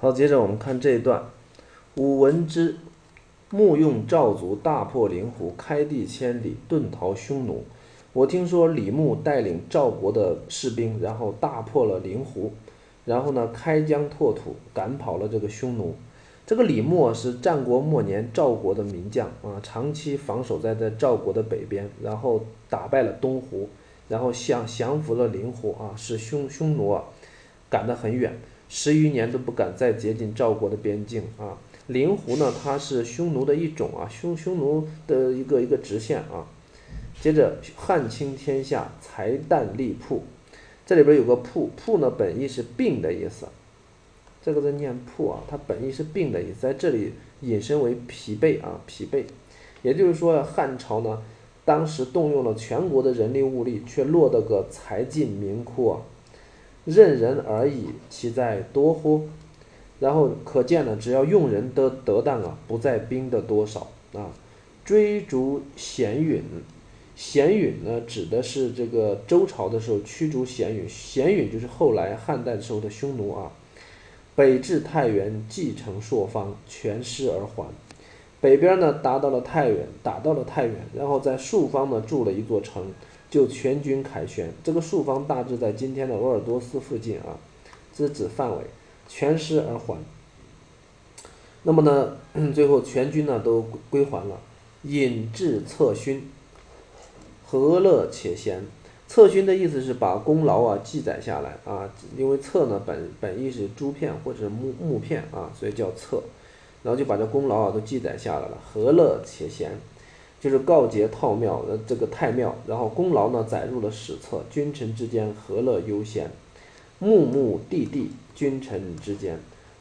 好，接着我们看这一段，武闻之，慕用赵族大破灵狐，开地千里，遁逃匈奴。我听说李牧带领赵国的士兵，然后大破了灵狐，然后呢开疆拓土，赶跑了这个匈奴。这个李牧是战国末年赵国的名将啊，长期防守在在赵国的北边，然后打败了东胡，然后降降服了灵狐啊，使匈匈奴啊赶得很远，十余年都不敢再接近赵国的边境啊。灵狐呢，它是匈奴的一种啊，匈匈奴的一个一个直线啊。接着，汉清天下，财旦利铺，这里边有个铺，铺呢本意是病的意思。这个字念铺啊，它本意是病的意思，在这里引申为疲惫啊，疲惫。也就是说，汉朝呢，当时动用了全国的人力物力，却落得个财尽民枯啊，任人而已，其在多乎？然后可见呢，只要用人得得当啊，不在兵的多少啊。追逐咸允，咸允呢，指的是这个周朝的时候驱逐咸允，咸允就是后来汉代的时候的匈奴啊。北至太原，继承朔方，全师而还。北边呢，达到了太原，打到了太原，然后在朔方呢筑了一座城，就全军凯旋。这个朔方大致在今天的鄂尔多斯附近啊，这是指范围。全师而还。那么呢，最后全军呢都归还了。引至策勋，何乐且贤。策勋的意思是把功劳啊记载下来啊，因为策呢本本意是珠片或者木木片啊，所以叫策，然后就把这功劳啊都记载下来了。何乐且贤，就是告捷套庙的这个太庙，然后功劳呢载入了史册，君臣之间和乐悠闲。木木地地，君臣之间，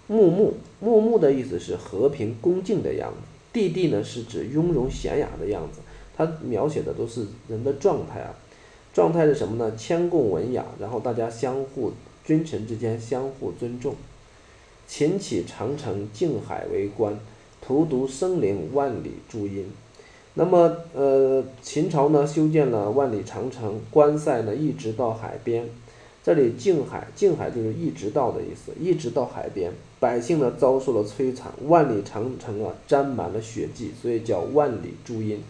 木木木木的意思是和平恭敬的样子，地地呢是指雍容娴雅的样子，它描写的都是人的状态啊。状态是什么呢？谦恭文雅，然后大家相互君臣之间相互尊重。秦起长城，静海为关，荼毒生灵万里诸阴。那么，呃，秦朝呢修建了万里长城，关塞呢一直到海边。这里静海，静海就是一直到的意思，一直到海边。百姓呢遭受了摧残，万里长城啊沾满了血迹，所以叫万里朱茵。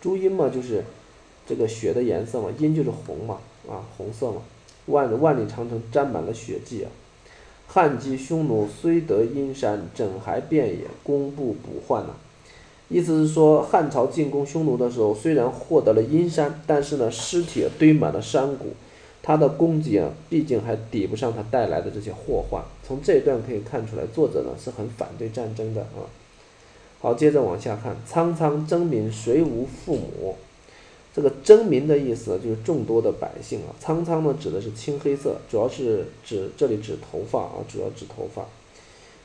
朱茵嘛就是。这个血的颜色嘛，茵就是红嘛，啊，红色嘛。万万里长城沾满了血迹啊。汉击匈奴，虽得阴山，怎还遍野，功不补患呐？意思是说，汉朝进攻匈奴的时候，虽然获得了阴山，但是呢，尸体堆满了山谷，他的攻击啊，毕竟还抵不上他带来的这些祸患。从这一段可以看出来，作者呢是很反对战争的啊。好，接着往下看，苍苍征民，谁无父母？这个征民的意思就是众多的百姓啊，苍苍呢指的是青黑色，主要是指这里指头发啊，主要指头发。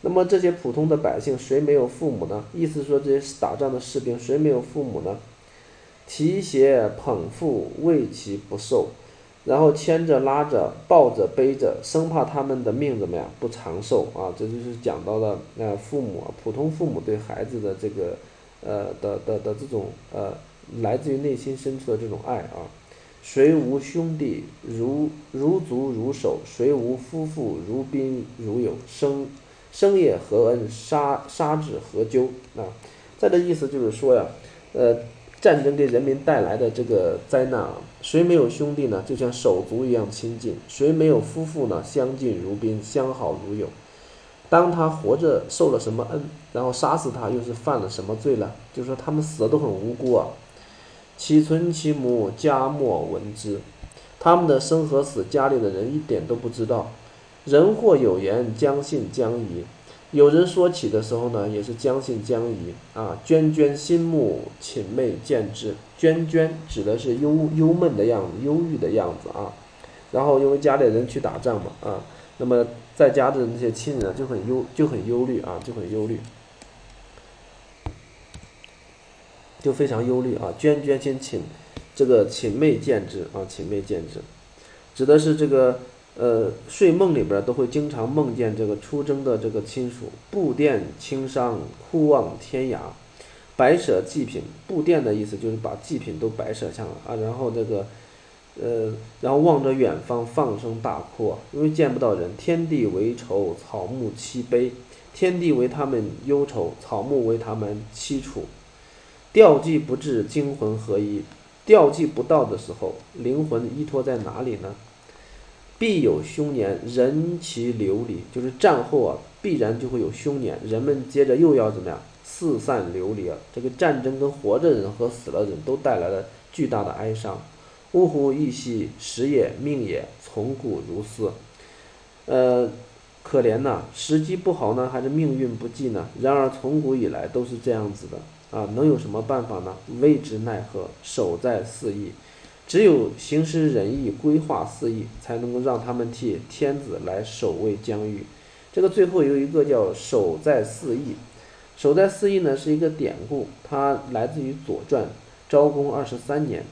那么这些普通的百姓谁没有父母呢？意思说这些打仗的士兵谁没有父母呢？提携捧腹为其不受，然后牵着拉着抱着背着，生怕他们的命怎么样不长寿啊？这就是讲到了呃父母普通父母对孩子的这个呃的的的这种呃。来自于内心深处的这种爱啊，谁无兄弟如如足如手？谁无夫妇如宾如友？生生也何恩？杀杀之何咎？啊，再的意思就是说呀，呃，战争给人民带来的这个灾难啊，谁没有兄弟呢？就像手足一样亲近；谁没有夫妇呢？相敬如宾，相好如友。当他活着受了什么恩，然后杀死他又是犯了什么罪了？就是说他们死的都很无辜啊。其存其母，家莫闻之。他们的生和死，家里的人一点都不知道。人或有言，将信将疑。有人说起的时候呢，也是将信将疑啊。涓涓心目，寝寐见之。涓涓指的是忧忧闷的样子，忧郁的样子啊。然后因为家里人去打仗嘛啊，那么在家的那些亲人就很忧，就很忧虑啊，就很忧虑。就非常忧虑啊，涓涓心寝，这个寝寐见之啊，寝寐见之，指的是这个呃睡梦里边都会经常梦见这个出征的这个亲属，布垫轻伤，哭望天涯，白舍祭品，布垫的意思就是把祭品都摆舍下了啊，然后这个呃，然后望着远方放声大哭，因为见不到人，天地为愁，草木凄悲。天地为他们忧愁，草木为他们凄楚。吊祭不至，精魂合一。吊祭不到的时候，灵魂依托在哪里呢？必有凶年，人其流离，就是战后啊，必然就会有凶年，人们接着又要怎么样？四散流离啊！这个战争跟活着人和死了人都带来了巨大的哀伤。呜呼！亦兮时也，命也，从古如斯。呃，可怜呐，时机不好呢，还是命运不济呢？然而从古以来都是这样子的。啊，能有什么办法呢？未之奈何，守在四夷。只有行施仁义，规划四夷，才能够让他们替天子来守卫疆域。这个最后有一个叫守在四夷。守在四夷呢是一个典故，它来自于《左传》昭公二十三年。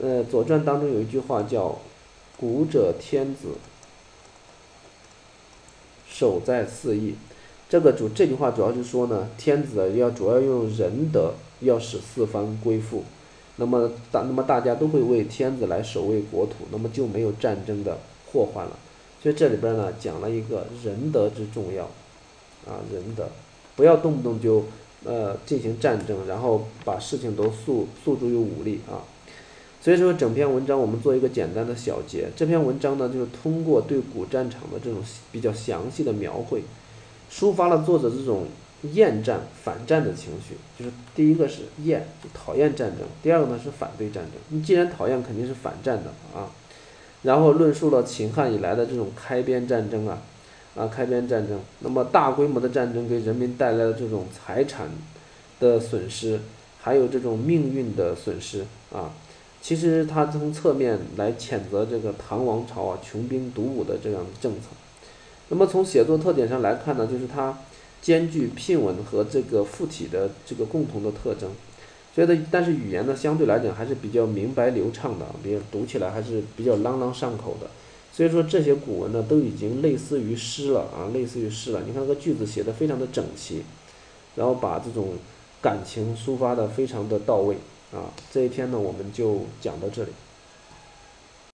呃，《左传》当中有一句话叫“古者天子守在四夷”。这个主这句话主要是说呢，天子要主要用仁德，要使四方归附，那么大那么大家都会为天子来守卫国土，那么就没有战争的祸患了。所以这里边呢讲了一个仁德之重要，啊仁德，不要动不动就呃进行战争，然后把事情都诉诉诸于武力啊。所以说整篇文章我们做一个简单的小结，这篇文章呢就是通过对古战场的这种比较详细的描绘。抒发了作者这种厌战、反战的情绪，就是第一个是厌，就讨厌战争；第二个呢是反对战争。你既然讨厌，肯定是反战的啊。然后论述了秦汉以来的这种开边战争啊，啊开边战争，那么大规模的战争给人民带来的这种财产的损失，还有这种命运的损失啊。其实他从侧面来谴责这个唐王朝啊穷兵黩武的这样的政策。那么从写作特点上来看呢，就是他兼具聘文和这个附体的这个共同的特征，所以呢，但是语言呢相对来讲还是比较明白流畅的，比较读起来还是比较朗朗上口的。所以说这些古文呢都已经类似于诗了啊，类似于诗了。你看这个句子写的非常的整齐，然后把这种感情抒发的非常的到位啊。这一篇呢我们就讲到这里。